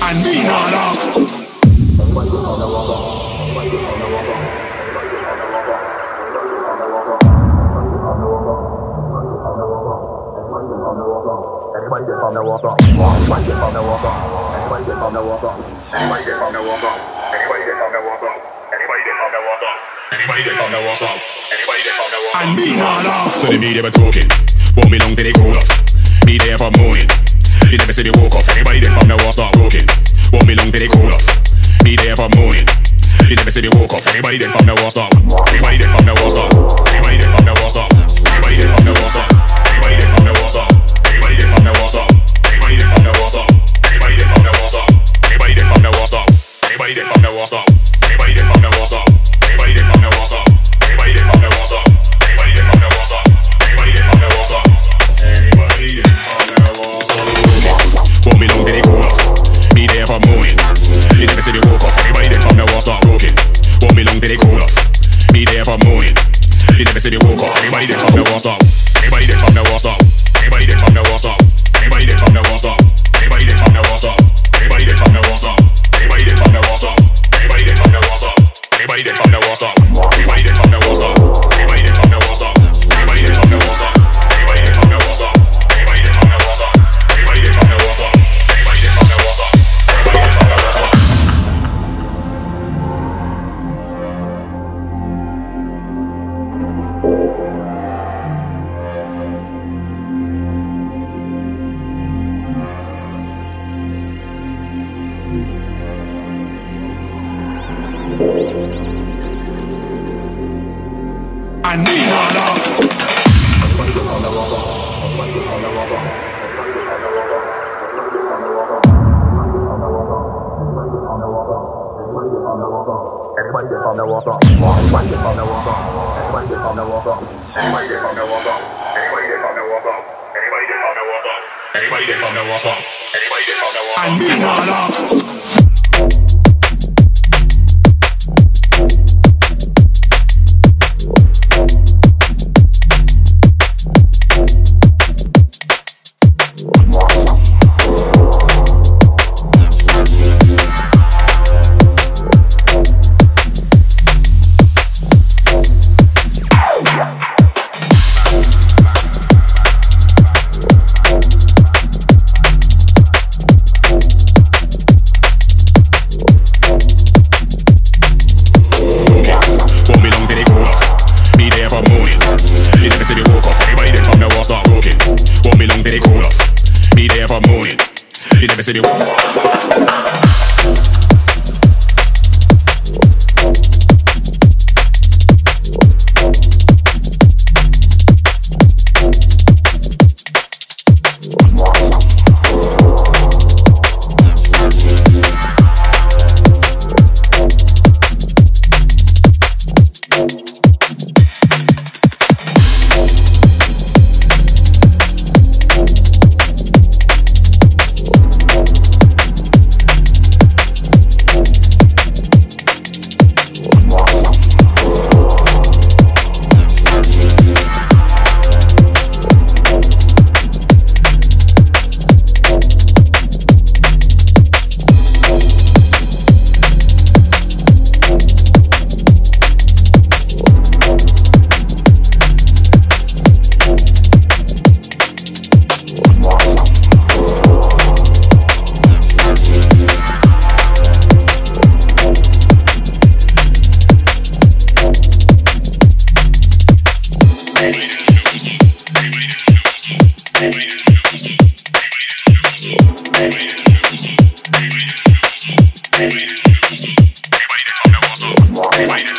and be not out. Anybody the? Anybody the? Anybody the? Anybody the? Anybody the? Anybody the? Anybody the? Anybody the? And me not off. So the media were talking. Warm me long till they cool off. Be there for morning. You never see the walk off. Anybody that from the wall start walking, won't be long till they cool off. Be there for morning. You never see the walk off. Anybody that from the wall start. Anybody that from the wall start. Anybody that from the wall start. Anybody that from the wall start. Anybody that from the wall start. Anybody that from the wall start. Anybody that from the wall start. Anybody that from the wall start. Anybody that from the wall start. From the wall start. From the wall start. from morning. They never say they woke up. Everybody they come, they won't. Everybody they come, they won't. Everybody they come, they won't. Everybody get on the water. Everybody get on the water. Anybody that from the walk up. Anybody that from the walk up. Anybody that from the walk up. Anybody that from the walk up. Anybody that from the walk up. Anybody up. And me not laugh. city. Everybody that's on. The wall, everybody that's